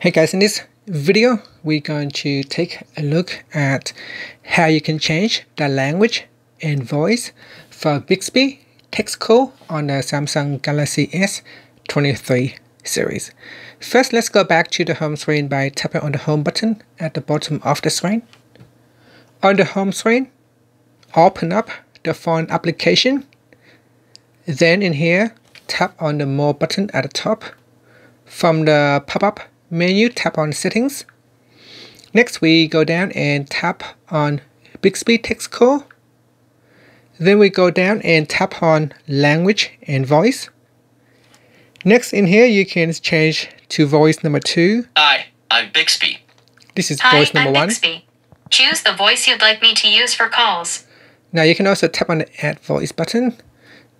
Hey guys, in this video, we're going to take a look at how you can change the language and voice for Bixby text call on the Samsung Galaxy S23 series. First, let's go back to the home screen by tapping on the home button at the bottom of the screen. On the home screen, open up the phone application. Then in here, tap on the more button at the top. From the pop-up menu, tap on settings. Next, we go down and tap on Bixby text call. Then we go down and tap on language and voice. Next in here, you can change to voice number two. Hi, I'm Bixby. This is Hi, voice number I'm one. Bixby. Choose the voice you'd like me to use for calls. Now you can also tap on the add voice button.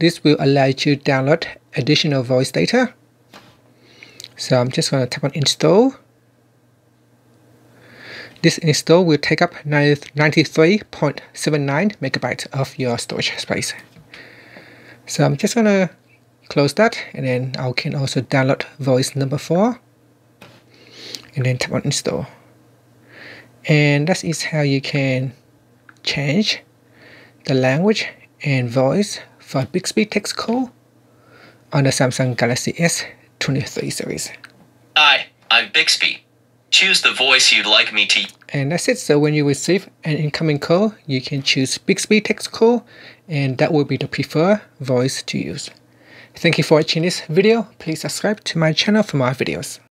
This will allow you to download additional voice data. So I'm just going to tap on install. This install will take up 93.79 megabytes of your storage space. So I'm just going to close that and then I can also download voice number 4 and then tap on install. And that is how you can change the language and voice for Bixby text call on the Samsung Galaxy S23 series. Hi, I'm Bixby. Choose the voice you'd like me to. And that's it. So when you receive an incoming call, you can choose Bixby text call and that will be the preferred voice to use. Thank you for watching this video. Please subscribe to my channel for more videos.